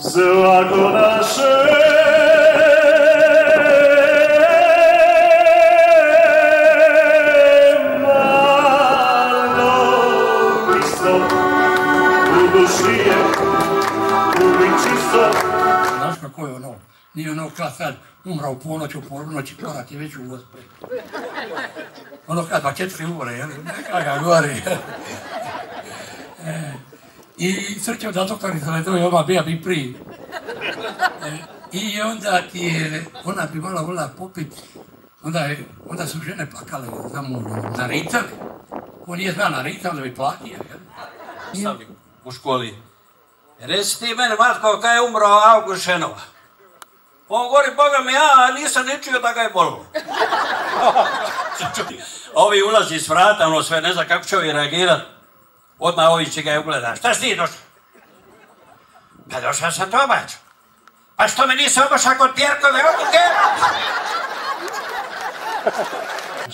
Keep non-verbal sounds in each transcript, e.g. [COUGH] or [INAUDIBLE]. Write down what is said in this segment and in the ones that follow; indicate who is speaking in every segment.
Speaker 1: Svako naše malo isto u duši je uvijek čisto
Speaker 2: Znaš kako je ono? Nije ono kad sad umra u ponoć, u ponoći, korak je već u gospre. Ono kad dva četiri umre, jel? Neka ga gori. I da doktorica ne to je odmah bija bi prije. E, I onda ti je, ona bi mala volila popit, onda, je, onda su žene plakale za mužom, naricale. Ko nije znao naricale, bi platio, jel?
Speaker 3: U školi. Reci ti meni, Matko, kada je umro August Šenova? On govori, Boga mi, ja nisam ni čuo da ga je bolilo. [LAUGHS] Ovi ulazi s vrata, ono sve, ne zna kako će ovi reagirat. Odmah ovi će ga je ugleda. Šta si ti došao? Pa došao sam obaću. Pa što mi nisi obašao kod Pjerkove odluke?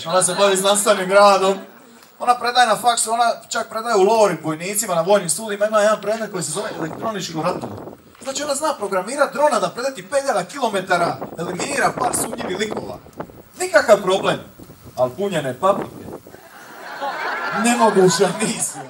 Speaker 4: Ona se bavi znanstvenim radom. Ona predaje na faksu, ona čak predaje u Lori vojnicima na vojnim studijima, ima jedan predmet koji se zove elektroničko ratovanje. Znači ona zna programirati drona da predati 5000 km, eliminira par sumnjivih likova. Nikakav problem. Ali punjene paprike. Nemoguća misija.